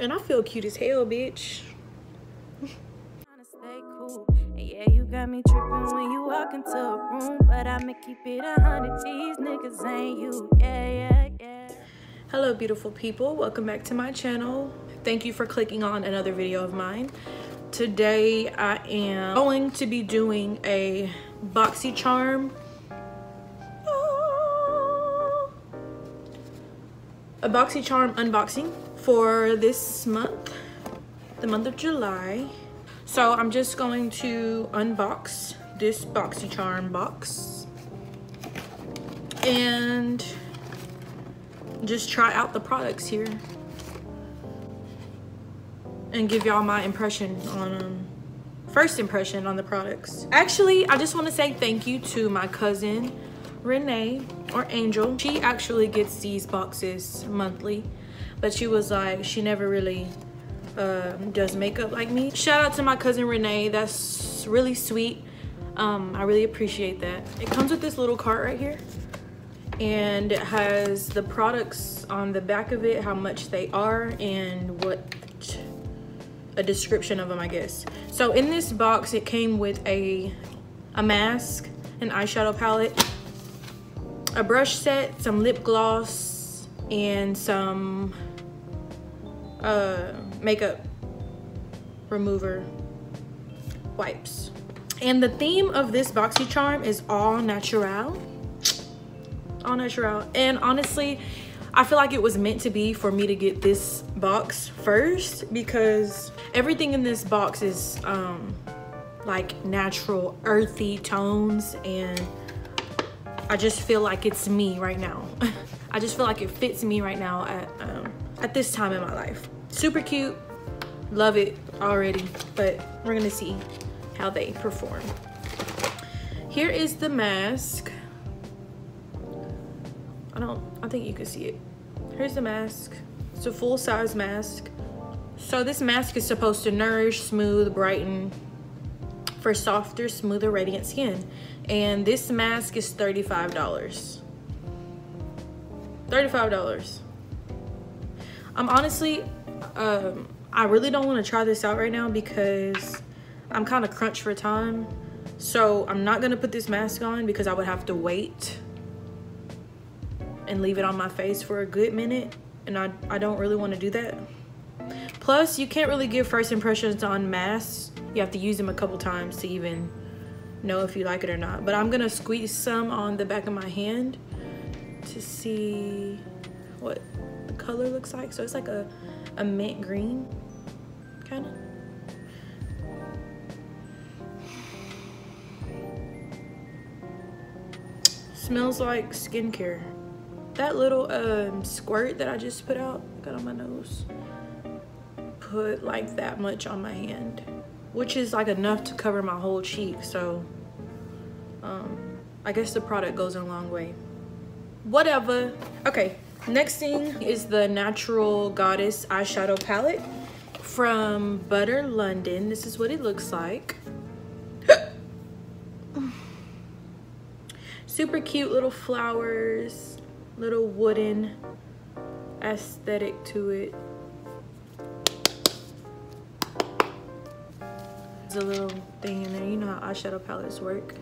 And I feel cute as hell, bitch. Yeah, you got me tripping when you walk into a room, but I'ma keep it a hundred. These niggas ain't you. Yeah, yeah, yeah. Hello, beautiful people. Welcome back to my channel. Thank you for clicking on another video of mine. Today, I am going to be doing a BoxyCharm. Ah. A BoxyCharm unboxing for this month, the month of July. So I'm just going to unbox this BoxyCharm box and just try out the products here and give y'all my impression on um, first impression on the products. Actually, I just want to say thank you to my cousin Renee or Angel. She actually gets these boxes monthly, but she was like, she never really uh, does makeup like me. Shout out to my cousin Renee. That's really sweet. Um, I really appreciate that. It comes with this little cart right here and it has the products on the back of it, how much they are and what a description of them, I guess. So in this box, it came with a, a mask, an eyeshadow palette, a brush set, some lip gloss, and some uh, makeup remover wipes. And the theme of this BoxyCharm is all natural. All natural. And honestly, I feel like it was meant to be for me to get this box first because everything in this box is um, like natural earthy tones and I just feel like it's me right now. I just feel like it fits me right now at, um, at this time in my life. Super cute, love it already, but we're gonna see how they perform. Here is the mask. I don't, I think you can see it. Here's the mask. It's a full size mask. So this mask is supposed to nourish, smooth, brighten for softer, smoother, radiant skin. And this mask is $35. $35. I'm honestly, um, I really don't want to try this out right now because I'm kind of crunched for time. So I'm not going to put this mask on because I would have to wait and leave it on my face for a good minute. And I, I don't really want to do that. Plus, you can't really give first impressions on masks. You have to use them a couple times to even know if you like it or not. But I'm going to squeeze some on the back of my hand to see what color looks like. So it's like a, a mint green, kind of. Smells like skincare. That little um, squirt that I just put out, got on my nose, put like that much on my hand, which is like enough to cover my whole cheek. So um, I guess the product goes a long way. Whatever. Okay, next thing is the Natural Goddess eyeshadow palette from Butter London. This is what it looks like. Super cute little flowers, little wooden aesthetic to it. There's a little thing in there. You know how eyeshadow palettes work.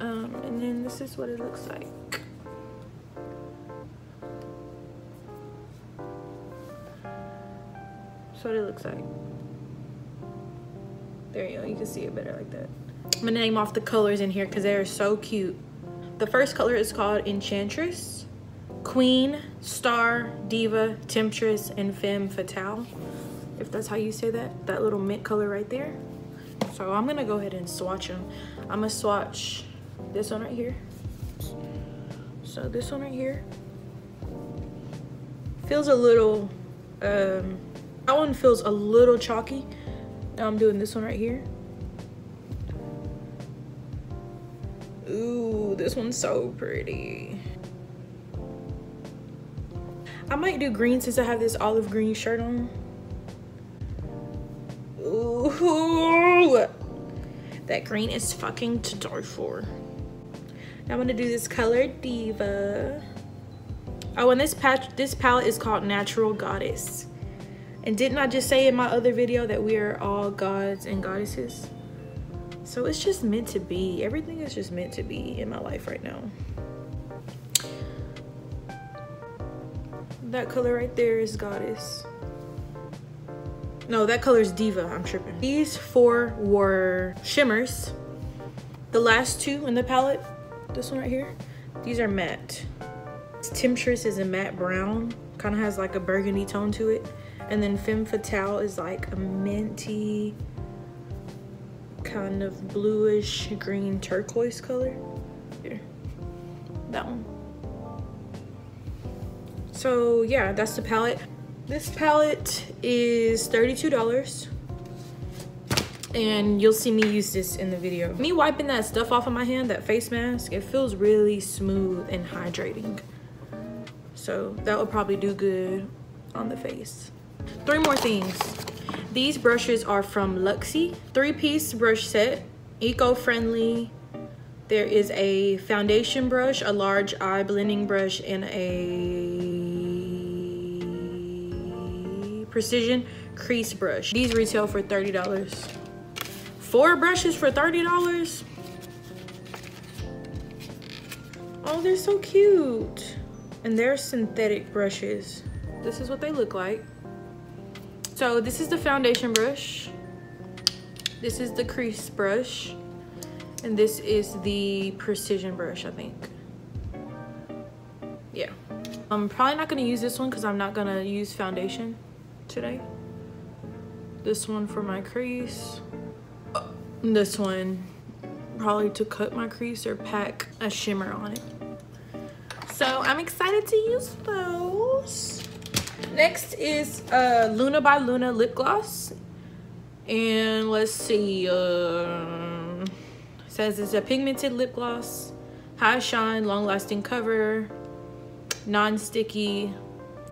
Um, and then this is what it looks like. That's what it looks like. There you go. You can see it better like that. I'm gonna name off the colors in here because they're so cute. The first color is called Enchantress, Queen, Star, Diva, Temptress, and Femme Fatale. If that's how you say that. That little mint color right there. So I'm gonna go ahead and swatch them. I'm gonna swatch this one right here. So this one right here. Feels a little, um, that one feels a little chalky. Now I'm doing this one right here. Ooh, this one's so pretty. I might do green since I have this olive green shirt on. Ooh, that green is fucking to die for. Now I'm gonna do this color Diva. Oh, and this patch, this palette is called Natural Goddess. And didn't I just say in my other video that we are all gods and goddesses? So it's just meant to be. Everything is just meant to be in my life right now. That color right there is goddess. No, that color is diva. I'm tripping. These four were shimmers. The last two in the palette, this one right here, these are matte. Temptress is a matte brown. Kind of has like a burgundy tone to it. And then Femme Fatale is like a minty, kind of bluish green turquoise color. Here, that one. So yeah, that's the palette. This palette is $32 and you'll see me use this in the video. Me wiping that stuff off of my hand, that face mask, it feels really smooth and hydrating. So that would probably do good on the face. Three more things. These brushes are from Luxie. Three-piece brush set, eco-friendly. There is a foundation brush, a large eye blending brush, and a precision crease brush. These retail for $30. Four brushes for $30? Oh, they're so cute. And they're synthetic brushes. This is what they look like. So this is the foundation brush. This is the crease brush. And this is the precision brush, I think. Yeah. I'm probably not gonna use this one because I'm not gonna use foundation today. This one for my crease. This one probably to cut my crease or pack a shimmer on it. So I'm excited to use those. Next is uh, Luna by Luna lip gloss. And let's see, uh, says it's a pigmented lip gloss, high shine, long lasting cover, non-sticky,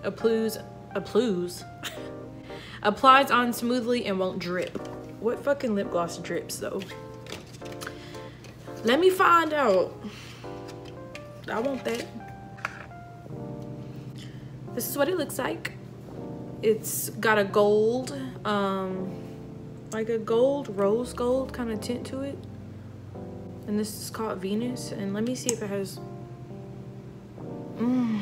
applies, applies, applies on smoothly and won't drip. What fucking lip gloss drips though? Let me find out. I want that. This is what it looks like. It's got a gold, um, like a gold, rose gold kind of tint to it. And this is called Venus. And let me see if it has, mm.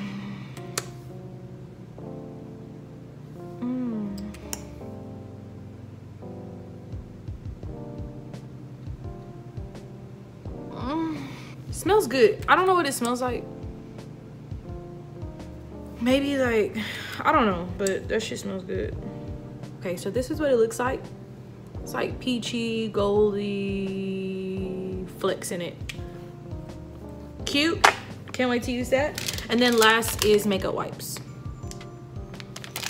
Mm. Mm. Smells good. I don't know what it smells like maybe like i don't know but that shit smells good. Okay so this is what it looks like. It's like peachy goldy flecks in it. Cute. Can't wait to use that. And then last is makeup wipes.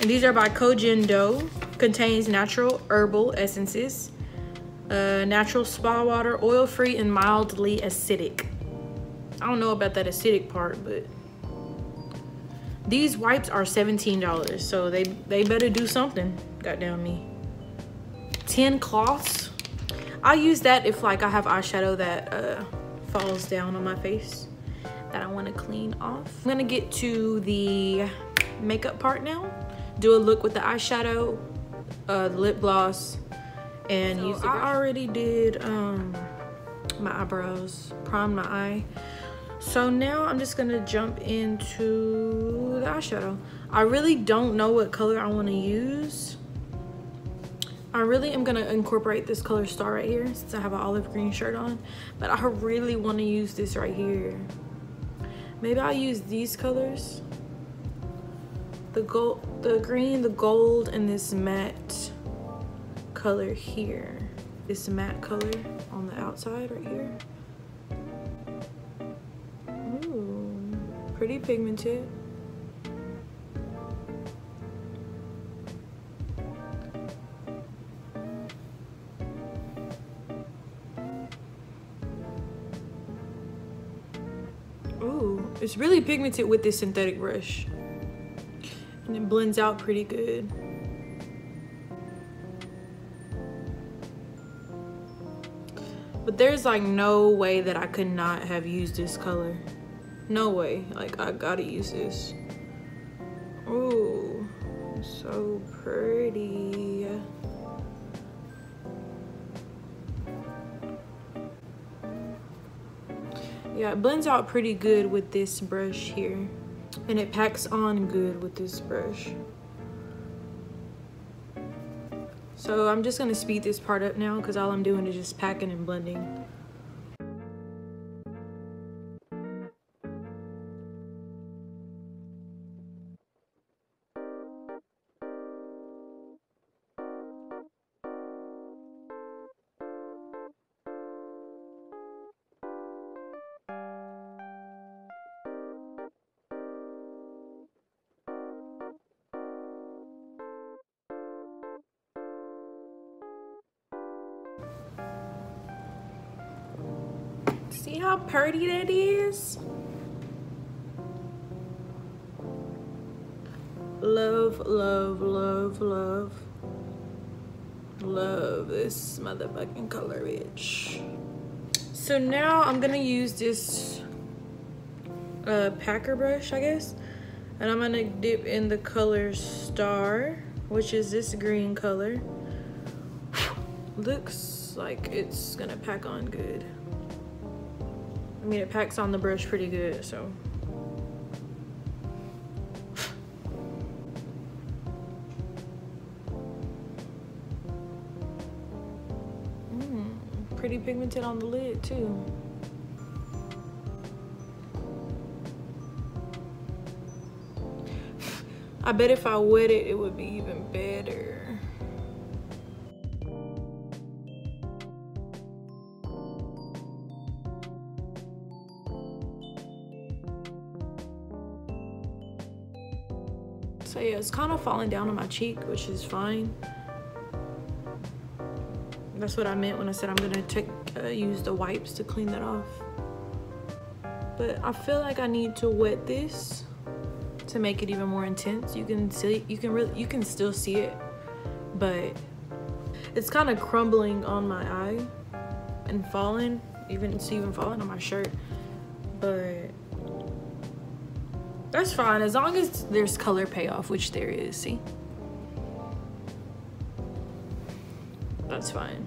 And these are by Koh Gen Do contains natural herbal essences uh, natural spa water oil free and mildly acidic. I don't know about that acidic part but these wipes are $17, so they, they better do something, goddamn me. 10 cloths. I'll use that if like I have eyeshadow that uh, falls down on my face that I wanna clean off. I'm gonna get to the makeup part now. Do a look with the eyeshadow, uh, the lip gloss, and so use I already did um, my eyebrows, primed my eye. So now I'm just gonna jump into the eyeshadow. I really don't know what color I wanna use. I really am gonna incorporate this color star right here since I have an olive green shirt on, but I really wanna use this right here. Maybe I'll use these colors. The gold, the green, the gold, and this matte color here. This matte color on the outside right here. Pretty pigmented. Ooh, it's really pigmented with this synthetic brush. And it blends out pretty good. But there's like no way that I could not have used this color. No way. Like, I gotta use this. Ooh, so pretty. Yeah, it blends out pretty good with this brush here. And it packs on good with this brush. So I'm just gonna speed this part up now because all I'm doing is just packing and blending. See how pretty that is? Love, love, love, love. Love this motherfucking color, bitch. So now I'm gonna use this uh, packer brush, I guess. And I'm gonna dip in the color Star, which is this green color. Looks like it's gonna pack on good. Mean, it packs on the brush pretty good, so. Mm, pretty pigmented on the lid too. I bet if I wet it, it would be even kind of falling down on my cheek, which is fine. That's what I meant when I said I'm gonna take uh, use the wipes to clean that off. But I feel like I need to wet this to make it even more intense. You can see, you can really, you can still see it, but it's kind of crumbling on my eye and falling. Even it's even falling on my shirt, but that's fine as long as there's color payoff, which there is. See, that's fine.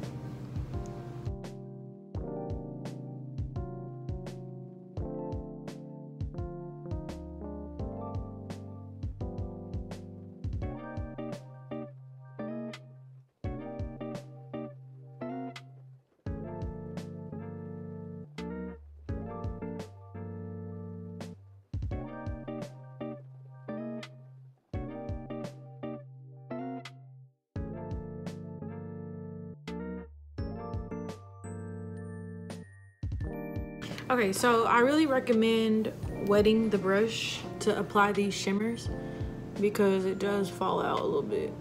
Okay, so I really recommend wetting the brush to apply these shimmers because it does fall out a little bit.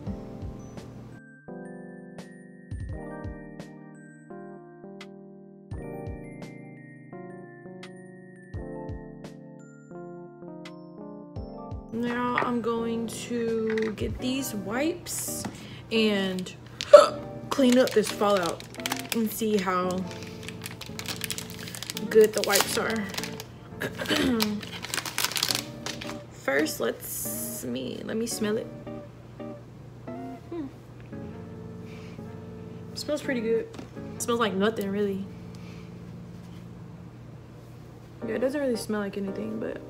Now I'm going to get these wipes and clean up this fallout and see how good the wipes are. First, let's me let me smell it. Hmm. Smells pretty good. smells like nothing really. Yeah, it doesn't really smell like anything, but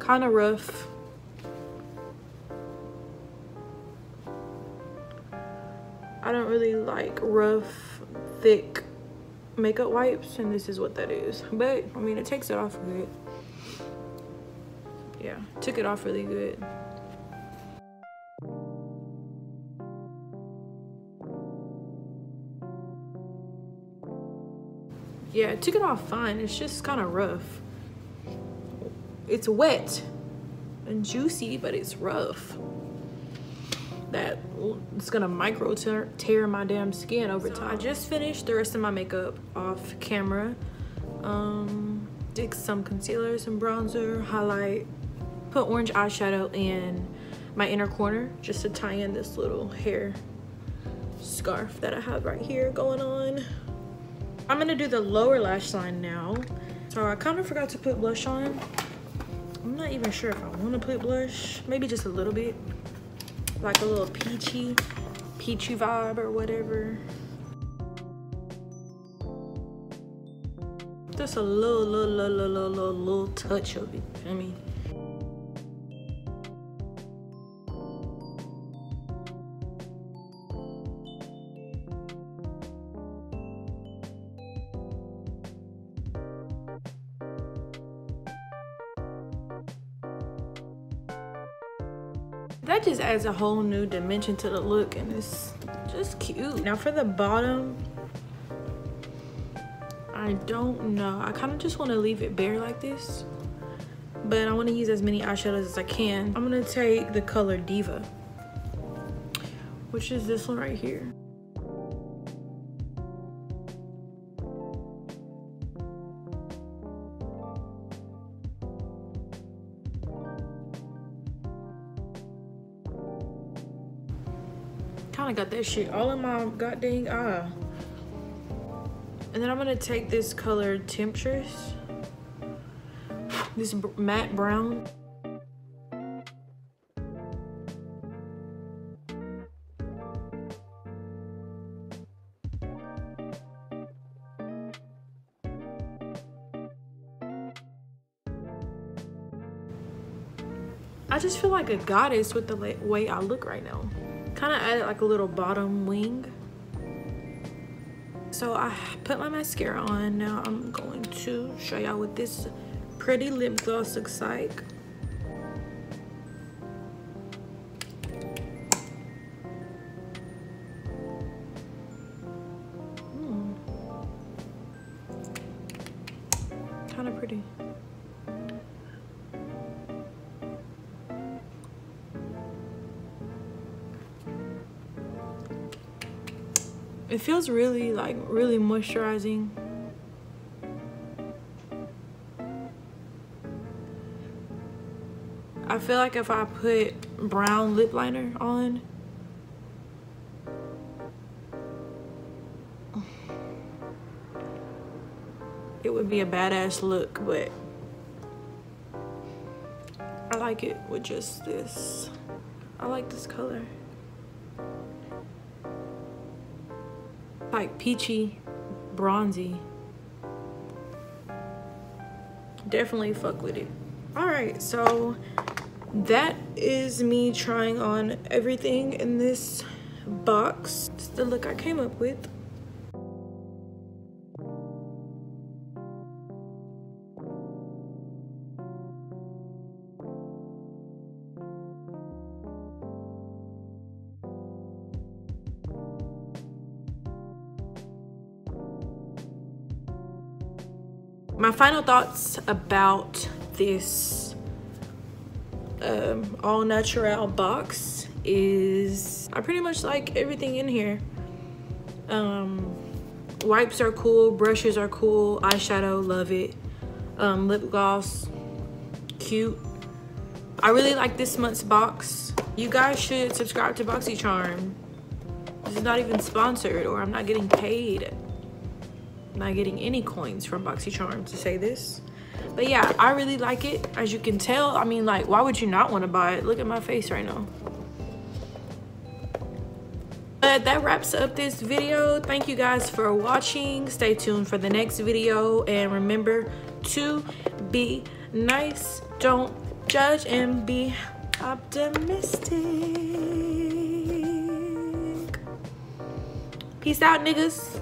kind of rough. I don't really like rough, thick makeup wipes and this is what that is. But i mean it takes it off good yeah took it off really good. Yeah it took it off fine. It's just kind of rough. It's wet and juicy but it's rough. That it's gonna micro tear, tear my damn skin over time. I just finished the rest of my makeup off camera. Um, did some concealer, some bronzer, highlight, put orange eyeshadow in my inner corner just to tie in this little hair scarf that I have right here going on. I'm gonna do the lower lash line now. So I kind of forgot to put blush on. I'm not even sure if I want to put blush. Maybe just a little bit. Like a little peachy, peachy vibe or whatever. Just a little, little, little, little, little, little touch of it. I mean. Adds a whole new dimension to the look and it's just cute. Now for the bottom I don't know. I kind of just want to leave it bare like this but I want to use as many eyeshadows as I can. I'm gonna take the color Diva which is this one right here of got that shit all in my goddamn eye. And then I'm gonna take this color Temptress, this matte brown. I just feel like a goddess with the way I look right now kind of added like a little bottom wing. So I put my mascara on. Now I'm going to show y'all what this pretty lip gloss looks like. Hmm. kind of pretty It feels really like really moisturizing. I feel like if I put brown lip liner on, it would be a badass look, but I like it with just this. I like this color. Like peachy, bronzy. Definitely fuck with it. All right, so that is me trying on everything in this box. It's the look I came up with. My final thoughts about this um, all natural box is I pretty much like everything in here. Um, wipes are cool, brushes are cool, eyeshadow, love it. Um, lip gloss, cute. I really like this month's box. You guys should subscribe to BoxyCharm. This is not even sponsored or I'm not getting paid not getting any coins from BoxyCharm to say this. But yeah, I really like it. As you can tell, I mean, like, why would you not want to buy it? Look at my face right now. But that wraps up this video. Thank you guys for watching. Stay tuned for the next video. And remember to be nice. Don't judge and be optimistic. Peace out, niggas.